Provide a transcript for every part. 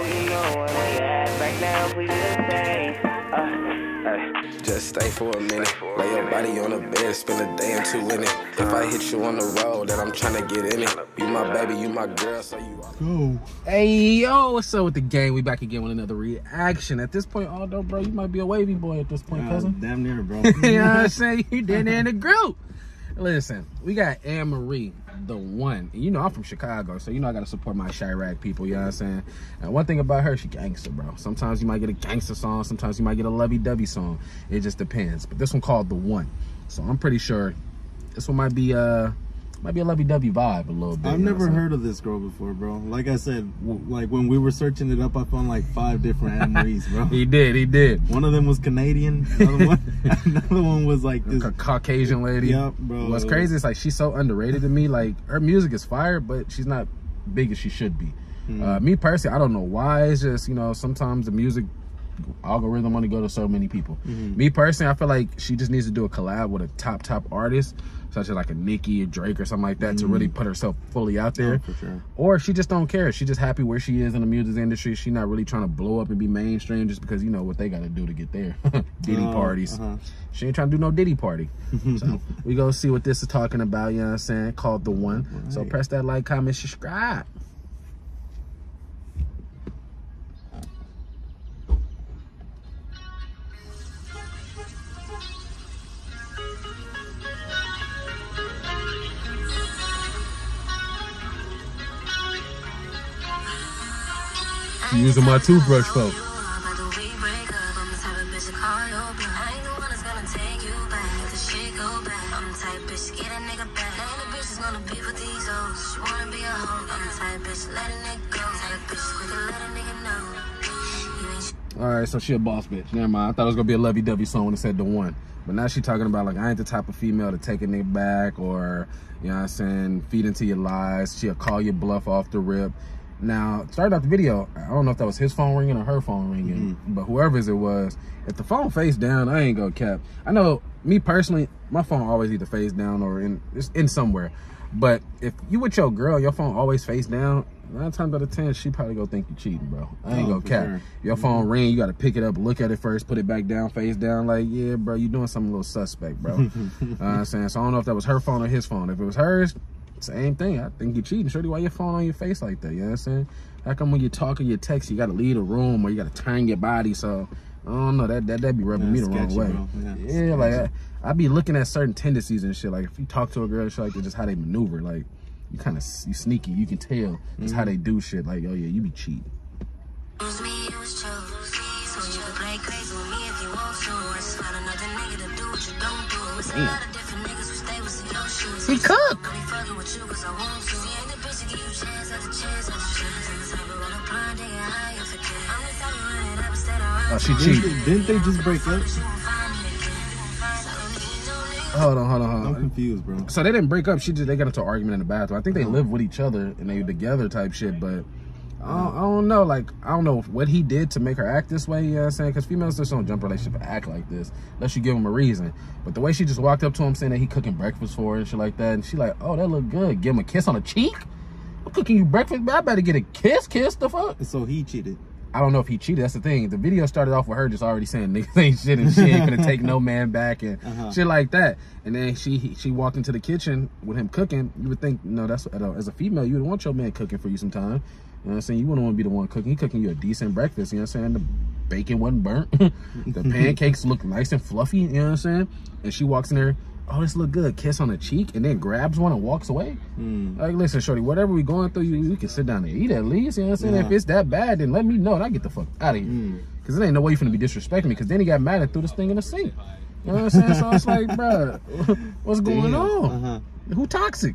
Oh, you know when we add back down, please just say, uh, hey. Just stay for a minute. Lay your body on the bed, spend a day or two in it. If I hit you on the road, then I'm trying to get in it. You my baby, you my girl, so you. Go. Hey yo, what's up with the game? We back again with another reaction. At this point, although bro, you might be a wavy boy at this point, Uh, cousin. damn near, bro. you know what I'm saying? You did in the group. Listen, we got Ann Marie, the one. You know I'm from Chicago, so you know I gotta support my Chiraq people, you know what I'm saying? And one thing about her, she gangster, bro. Sometimes you might get a gangster song, sometimes you might get a lovey-dovey song. It just depends. But this one called The One. So I'm pretty sure this one might be uh might be a lovey-dovey vibe a little bit. I've know never I'm saying? heard of this girl before, bro. Like I said, like when we were searching it up, I found like five different Anne bro. He did, he did. One of them was Canadian. Another one, another one was like this. Ca- Caucasian lady. Yup, bro. What's crazy is like she's so underrated to me. Like her music is fire, but she's not big as she should be. Hmm. Uh, me personally, I don't know why. It's just you know sometimes the music algorithm only go to so many people. Mm-hmm. Me personally, I feel like she just needs to do a collab with a top top artist, such as like a Nicki or Drake or something like that, to really put herself fully out there. Mm-hmm. Oh, sure. Or she just don't care. She just happy where she is in the music industry. She not really trying to blow up and be mainstream just because you know what they got to do to get there. Diddy Oh, parties. uh-huh. She ain't trying to do no Diddy party. so we go see what this is talking about. You know what I'm saying? Called the one. So press that like, comment, subscribe. Using my toothbrush, folks. All right, so she a boss bitch. Never mind. I thought it was gonna be a lovey-dovey song when it said the one. But now she talking about like I ain't the type of female to take a nigga back or you know what I'm saying, feed into your lies. She'll call your bluff off the rip. Now, started off the video, I don't know if that was his phone ringing or her phone ringing, mm-hmm. but whoever's it was, if the phone face down, I ain't gonna cap. I know me personally, my phone always either face down or in it's in somewhere. But if you with your girl, your phone always face down, nine times out of ten, she probably gonna think you cheating, bro. I ain't Oh, gonna cap. sure. Your phone mm-hmm. ring, you gotta pick it up, look at it first, put it back down, face down. Like, yeah, bro, you doing something a little suspect, bro. what I'm saying? So I don't know if that was her phone or his phone. If it was hers, same thing. I think you're cheating. Shorty, why your phone on your face like that? You know what I'm saying? How come when you talk or you text, you gotta leave the room or you gotta turn your body? So I don't know. That that that be rubbing Yeah, me the wrong way. bro. Yeah, Yeah, like I, sketchy. I be looking at certain tendencies and shit. Like if you talk to a girl, shit like that, just how they maneuver. Like you kind of you sneaky. You can tell just how mm-hmm. they do shit. Like oh yeah, you be cheating. He cook. Oh, she Didn't cheated. didn't they just break up? Hold on, hold on, hold on. I'm confused, bro. So they didn't break up. She just they got into an argument in the bathroom. I think they live with each other and they together type shit. But I don't, I don't know. Like I don't know what he did to make her act this way. You know what I'm saying? Because females just don't jump relationship act like this unless you give them a reason. But the way she just walked up to him saying that he cooking breakfast for her and shit like that, and she like, oh that look good. Give him a kiss on the cheek. I'm cooking you breakfast, but I better get a kiss. Kiss the fuck. So he cheated. I don't know if he cheated. That's the thing. The video started off with her just already saying niggas ain't shit and she ain't gonna take no man back and Uh-huh. shit like that. And then she she walked into the kitchen with him cooking. You would think, no, that's as a female, you would want your man cooking for you sometime. You know what I'm saying? You wouldn't want to be the one cooking. He cooking you a decent breakfast. You know what I'm saying? The bacon wasn't burnt. the pancakes look nice and fluffy. You know what I'm saying? And she walks in there. Oh, this look good. Kiss on the cheek, and then grabs one and walks away. Hmm. Like, listen, shorty, whatever we going through, you, you can sit down and eat at least. You know what I'm saying? Yeah. If it's that bad, then let me know and I get the fuck out of here. Mm. Cause it ain't no way you finna be disrespecting me. Cause then he got mad and threw this thing in the sink. You know what I'm saying? So it's like, bruh, what's going Damn. on? Uh-huh. Who toxic?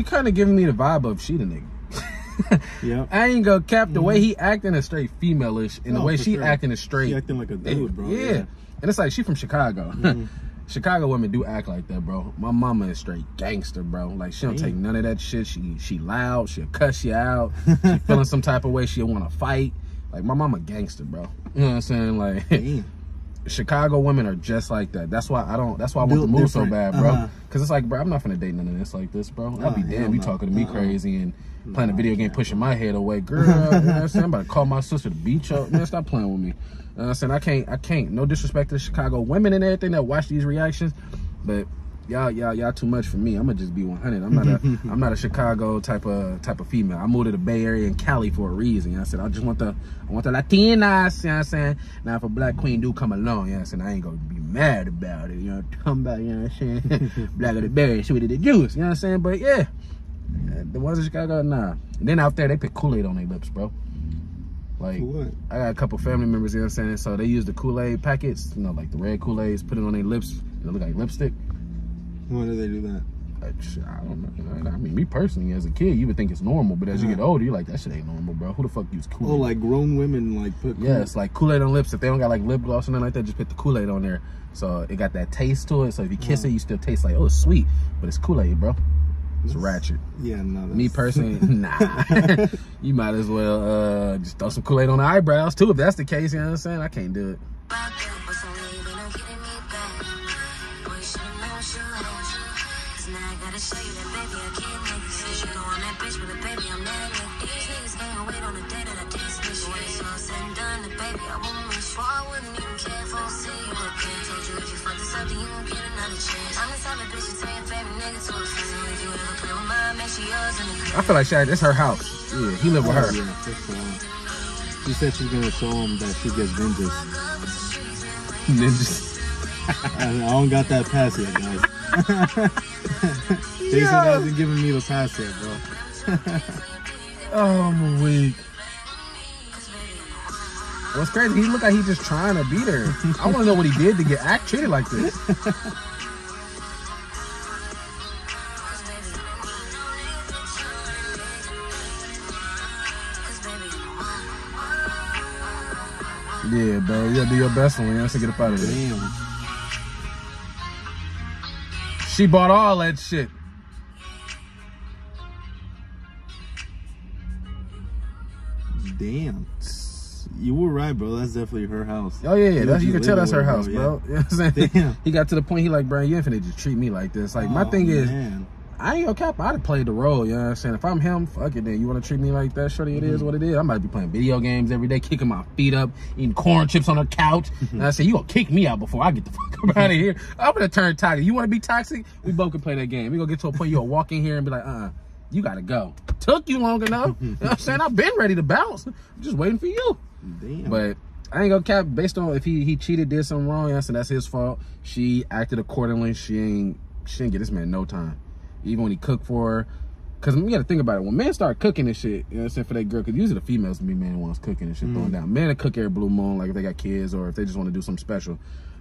She kind of giving me the vibe of she the nigga. yeah. I ain't gonna cap the way he acting is straight female-ish, and the Oh, way she sure. acting is straight. She acting like a dude, bro. Yeah. Yeah. Mm-hmm. and it's like she from Chicago. Chicago women do act like that, bro. My mama is straight gangster, bro. Like she don't take none of that shit. She she loud. She'll cuss you out. she feeling some type of way. She'll want to fight. Like my mama gangster, bro. You know what I'm saying? Like Damn. Chicago women are just like that. That's why I don't. That's why I want to move so bad, bro. Uh-huh. Cause it's like, bro, I'm not gonna date none of this like this, bro. I'll Oh, be damn. You no. talking to me Uh-uh. crazy and playing a video game, pushing my head away, girl. you know what I'm saying? I'm about to call my sister to beat you. Man, stop playing with me. You know what I'm saying? I can't. I can't. No disrespect to Chicago women and everything that watch these reactions, but y'all, y'all, y'all too much for me. I'm gonna just be 100. I'm not a. I'm not a Chicago type of type of female. I moved to the Bay Area and Cali for a reason. You know what I said? I just want the. I want the Latinas. You know what I'm saying? Now if a black queen do come along, you know what I'm saying? I ain't gonna be mad about it. You know, what I'm talking about? You know what I'm saying? black of the berry, sweet of the juice. You know what I'm saying? But yeah. The ones in Chicago, nah. And then out there, they put Kool Aid on their lips, bro. Like? I got a couple family members, you know what I'm saying? So they use the Kool Aid packets, you know, like the red Kool Aids, put it on their lips, it look like lipstick. Why do they do that? I don't know. I mean, me personally, as a kid, you would think it's normal, but as you get older, you're like, that shit ain't normal, bro. Who the fuck use Kool Aid? Oh, like grown women like put. Yeah, it's like Kool Aid on lips. If they don't got like lip gloss or nothing like that, just put the Kool Aid on there. So it got that taste to it. So if you kiss it, you still taste like, oh, it's sweet, but it's Kool Aid, bro. It's ratchet. Yeah, no. That's, Me personally, nah. you might as well uh, just throw some Kool Aid on the eyebrows too. If that's the case, you know what I'm saying? I can't do it. Show you that baby, I can't make it. Since you go on that bitch with a baby, I'm mad at. These niggas can't wait on the day that I dismiss you. When it's all said and done, the baby, I won't miss you. Boy, I wouldn't even care if I don't see you again. Told you if you fuck this up, then you won't get another chance. I'm the type of bitch to turn your favorite nigga to a friend. If you ever play with mine, make sure yours in the I feel like Shaq, it's her house. Yeah, he live with her. Yeah, that's the. She said she's gonna show him that she gets ninjas. Ninjas. I I don't got that pass yet, guys. Jason hasn't given me the pass yet, bro. Oh, I'm weak. What's crazy? He look like he just trying to beat her. I want to know what he did to get act treated like this. Yeah, bro. You gotta do your best one. You have to get up out of there. Damn. She bought all that shit. Damn. You were right, bro. That's definitely her house. Oh yeah, yeah. That's, you can tell that's her house, yeah. bro. You know what I'm saying? Damn. He got to the point he like, bro, you ain't finna just treat me like this. Like my Oh, thing is, man. I ain't gonna cap. I'd have played the role. You know what I'm saying? If I'm him, fuck it. Then you want to treat me like that? Shorty, it Mm-hmm. is what it is. I might be playing video games every day, kicking my feet up, eating corn chips on the couch. Mm-hmm. And I say, you gonna kick me out before I get the fuck up out of here? I'm gonna turn toxic. You want to be toxic? We both can play that game. We gonna get to a point you'll walk in here and be like, uh, uh you gotta go. Took you long enough. you know what I'm saying? I've been ready to bounce. I'm just waiting for you. Damn. But I ain't gonna cap based on if he he cheated, did something wrong, yes, and that's his fault. She acted accordingly. She ain't she didn't get this man no time. Even when he cooked for her. Cause you gotta think about it. When men start cooking and shit, you know what I'm saying, for that girl, cause usually the females be man the ones cooking and shit Mm. throwing down. Men that cook every blue moon, like if they got kids or if they just want to do something special.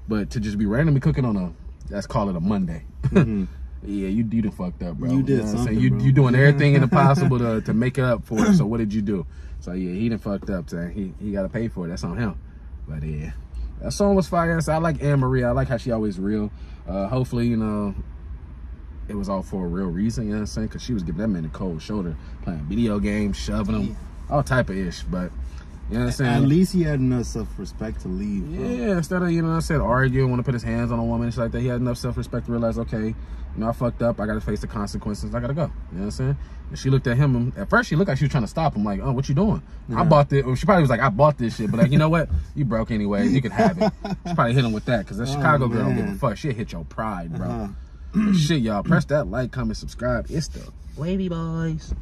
But to just be randomly cooking on a let's call it a Monday. Yeah, you you done fucked up, bro. Mm-hmm. You did know what I'm saying? something, You bro. you doing everything in the possible to, to make it up for it. So what did you do? So yeah, he done fucked up. So he he got to pay for it. That's on him. But yeah, that song was fire. So I like Ann Marie. I like how she always real. Uh, hopefully, you know, it was all for a real reason. You know what I'm saying? Because she was giving that man a cold shoulder, playing video games, shoving him, all type of ish. But you know what I'm saying? At least he had enough self-respect to leave. bro. Yeah, instead of, you know what I said, arguing, want to put his hands on a woman and shit like that, he had enough self respect to realize, okay, you know, I fucked up. I got to face the consequences. I got to go. You know what I'm saying? And she looked at him, and at first she looked like she was trying to stop him, like, oh, what you doing? I bought this. Well, she probably was like, I bought this shit, but like, you know what? You broke anyway. You can have it. She probably hit him with that because that Oh, Chicago girl don't give a fuck. She'll hit your pride, bro. Uh-huh. But shit, y'all. Press that like, comment, subscribe. It's the Wavy Boyz.